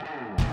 you